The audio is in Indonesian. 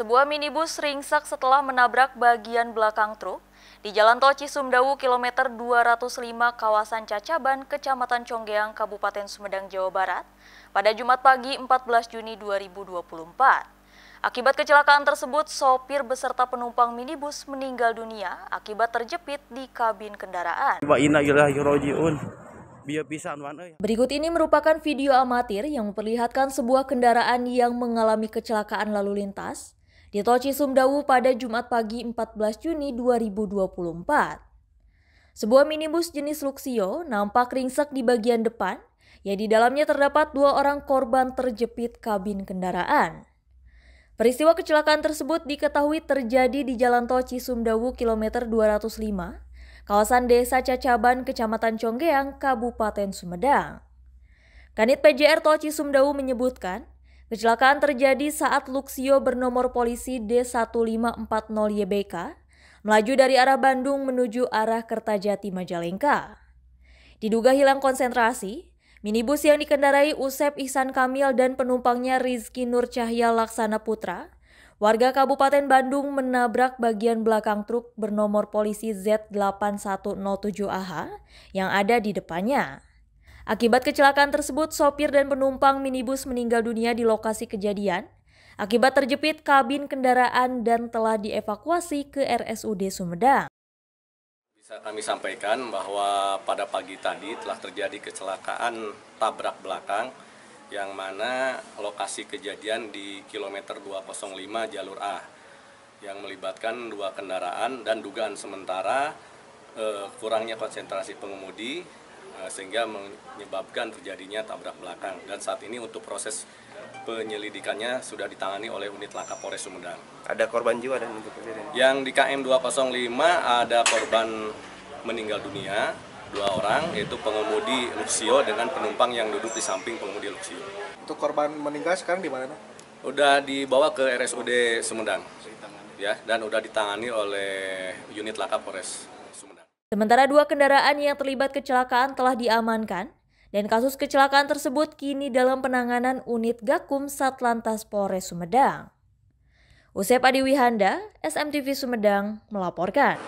Sebuah minibus ringsek setelah menabrak bagian belakang truk di Jalan Tol Cisumdawu kilometer 205 kawasan Cacaban, Kecamatan Conggeang, Kabupaten Sumedang, Jawa Barat pada Jumat pagi 14 Juni 2024. Akibat kecelakaan tersebut, sopir beserta penumpang minibus meninggal dunia akibat terjepit di kabin kendaraan. Berikut ini merupakan video amatir yang memperlihatkan sebuah kendaraan yang mengalami kecelakaan lalu lintas di Tol Cisumdawu pada Jumat pagi 14 Juni 2024. Sebuah minibus jenis Luxio nampak ringsek di bagian depan, yang di dalamnya terdapat dua orang korban terjepit kabin kendaraan. Peristiwa kecelakaan tersebut diketahui terjadi di Jalan Tol Cisumdawu kilometer 205, kawasan Desa Cacaban, Kecamatan Conggeang, Kabupaten Sumedang. Kanit PJR Tol Cisumdawu menyebutkan, Kecelakaan terjadi saat Luxio bernomor polisi D1540YBK melaju dari arah Bandung menuju arah Kertajati Majalengka. Diduga hilang konsentrasi, minibus yang dikendarai Usep Ihsan Kamil dan penumpangnya Rizky Nur Cahya Laksana Putra, warga Kabupaten Bandung menabrak bagian belakang truk bernomor polisi Z8107AH yang ada di depannya. Akibat kecelakaan tersebut, sopir dan penumpang minibus meninggal dunia di lokasi kejadian akibat terjepit kabin kendaraan dan telah dievakuasi ke RSUD Sumedang. Bisa kami sampaikan bahwa pada pagi tadi telah terjadi kecelakaan tabrak belakang yang mana lokasi kejadian di kilometer 205 jalur A yang melibatkan dua kendaraan dan dugaan sementara eh, kurangnya konsentrasi pengemudi sehingga menyebabkan terjadinya tabrak belakang dan saat ini untuk proses penyelidikannya sudah ditangani oleh unit laka Polres Sumedang. Ada korban jiwa dan untuk kejadian? Yang di KM 205 ada korban meninggal dunia dua orang yaitu pengemudi Luxio dengan penumpang yang duduk di samping pengemudi Luxio. Untuk korban meninggal sekarang di mana? Udah dibawa ke RSUD Sumedang. Ya, dan udah ditangani oleh unit laka Polres Sementara dua kendaraan yang terlibat kecelakaan telah diamankan dan kasus kecelakaan tersebut kini dalam penanganan unit Gakum Satlantas Polres Sumedang. Usep Adi Wihanda, SMTV Sumedang, melaporkan.